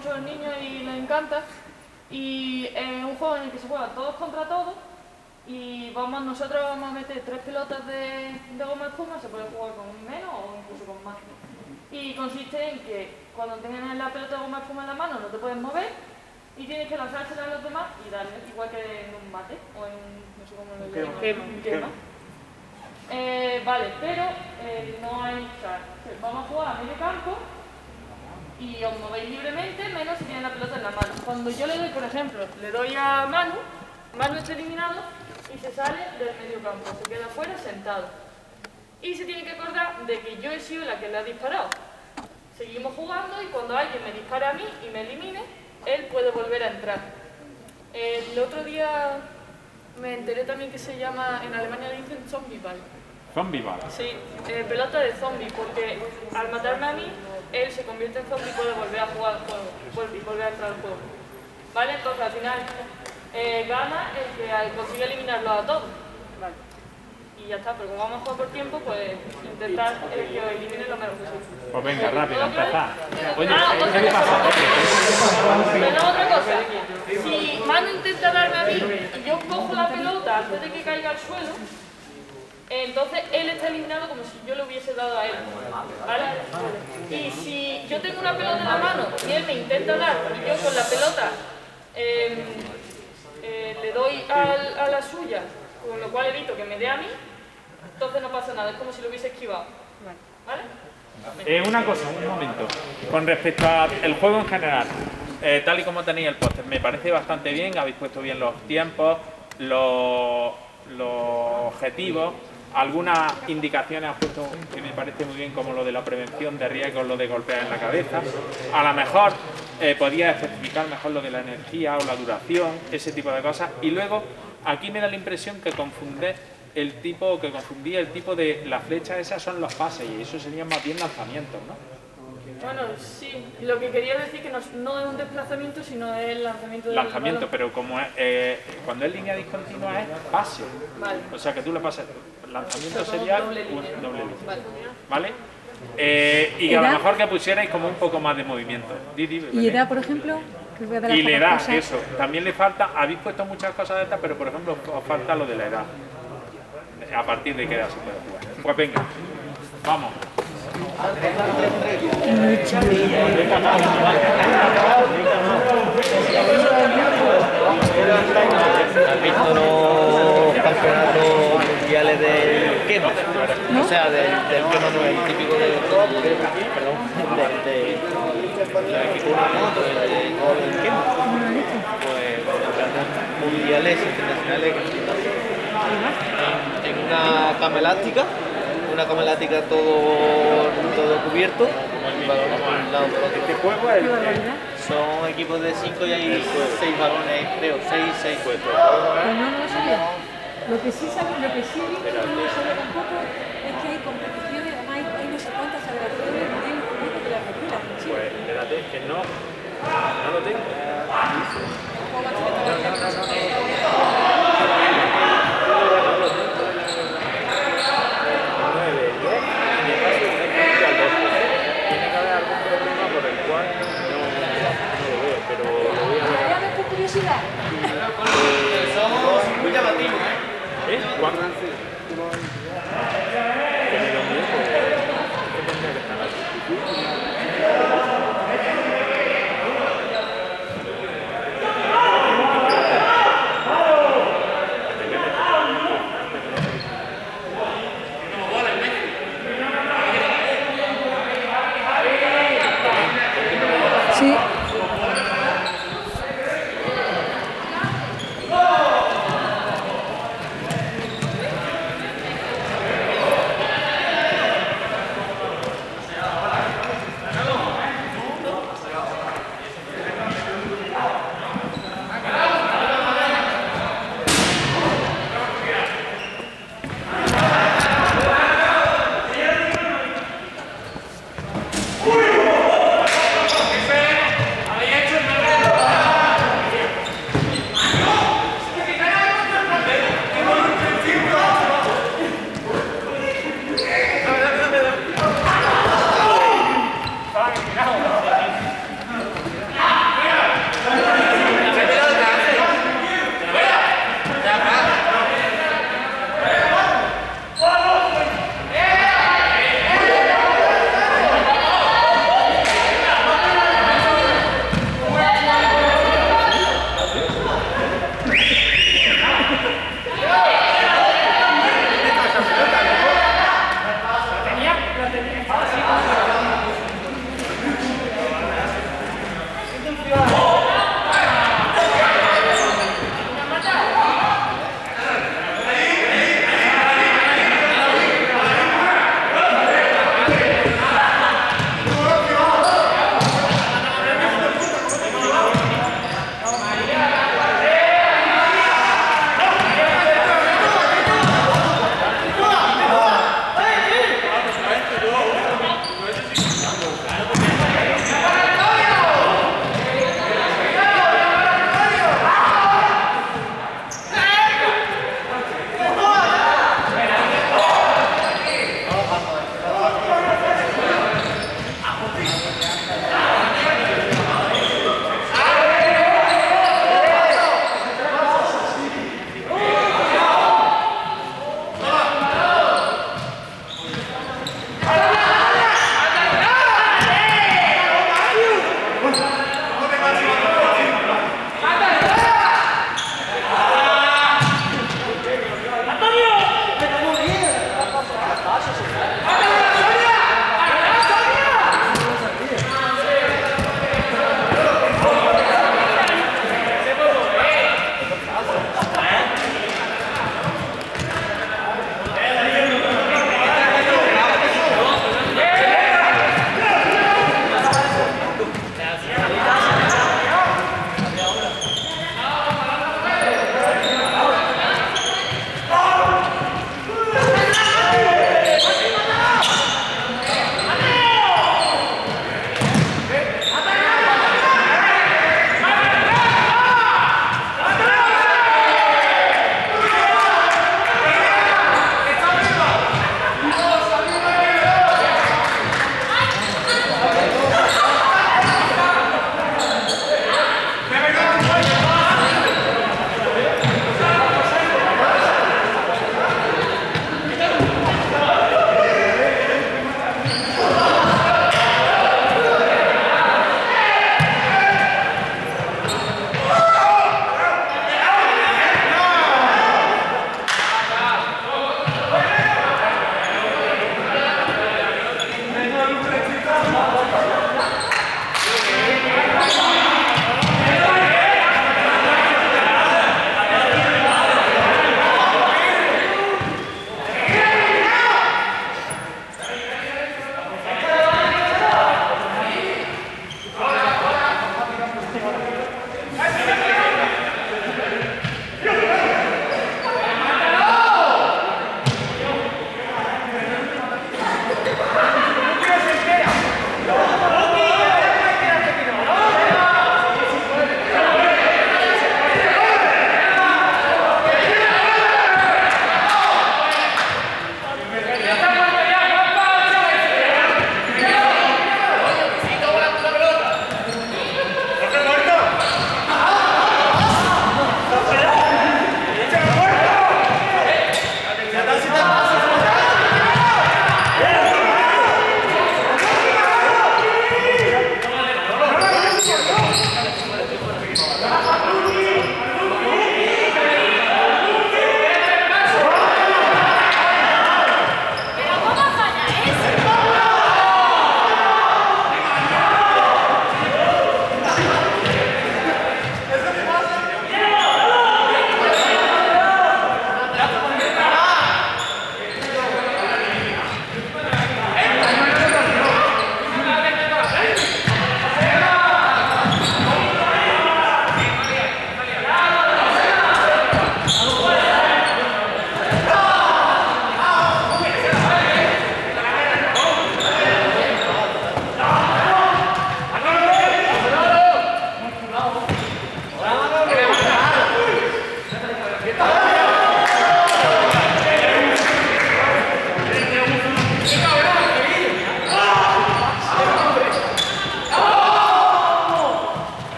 mucho a los niños y les encanta. Y es un juego en el que se juega todos contra todos y vamos, nosotros vamos a meter tres pelotas de, de goma espuma, se puede jugar con menos o incluso con más. Y consiste en que cuando tengas la pelota de goma espuma en la mano no te puedes mover y tienes que lanzársela a los demás y darle, igual que en un mate o en no sé cómo lo llaman, un quema. Eh, vale, pero eh, no hay, o sea, vamos a jugar a medio campo y os movéis libremente, menos si tienen la pelota en la mano. Cuando yo le doy, por ejemplo, le doy a Manu, Manu está eliminado y se sale del medio campo, se queda fuera sentado. Y se tiene que acordar de que yo he sido la que le ha disparado. Seguimos jugando y cuando alguien me dispare a mí y me elimine, él puede volver a entrar. El otro día me enteré también que se llama, en Alemania le dicen zombie ball. Zombie ball. Sí, eh, pelota de zombie, porque al matarme a mí, él se convierte en zombie y puede volver a jugar al juego, y volver a entrar al juego. ¿Vale? Entonces al final eh, gana el que consigue eliminarlo a todos. Vale. Y ya está, pero como vamos a jugar por tiempo, pues intentar eh, que os elimine lo menos posible. Pues venga, rápido, empezar. Oye, ah, ¿qué le pasa? Pero otra cosa, si Manu intenta darme a mí y yo cojo la pelota antes de que caiga al suelo, entonces él está eliminado como si yo le hubiese dado a él. ¿Vale? Y si yo tengo una pelota en la mano y él me intenta dar y yo con la pelota eh, eh, le doy a la suya, con lo cual evito que me dé a mí, entonces no pasa nada, es como si lo hubiese esquivado. ¿Vale? Eh, una cosa, un momento. Con respecto al juego en general, eh, tal y como tenéis el póster, me parece bastante bien, habéis puesto bien los tiempos, los objetivos, algunas indicaciones has puesto que me parece muy bien como lo de la prevención de riesgos, lo de golpear en la cabeza. A lo mejor eh, podía especificar mejor lo de la energía o la duración, ese tipo de cosas. Y luego aquí me da la impresión que confunde el tipo, que confundía el tipo de la flecha esas son los pases y eso serían más bien lanzamientos, ¿no? Bueno, sí. Lo que quería decir que no, no es un desplazamiento, sino es el lanzamiento del Lanzamiento, pero como es, eh, cuando es línea discontinua es pase. Vale. O sea que tú le pasas lanzamiento sería doble línea. Doble ¿Vale? Eh, y a lo mejor que pusierais como un poco más de movimiento. ¿Y edad, por ejemplo? Y la edad, eso. También le falta, habéis puesto muchas cosas de estas, pero por ejemplo os falta lo de la edad. A partir de qué edad se puede jugar. Pues venga, vamos. ¿Has visto los campeonatos mundiales del quema? O sea, del, del quema no es el típico de, perdón, de, de, de que corre moto, del quema. Pues mundiales internacionales en, en una cama elástica una cama elástica todo, todo cubierto. Este juego son equipos de 5 y hay 6 balones, creo, 6 6 puestos. no, no lo que sí sabe, lo que sí vi, no lo sabía tampoco, es que hay competiciones, además hay, no sé cuántas federaciones en el de la región. Pues espérate, que no, no lo tengo. Juan.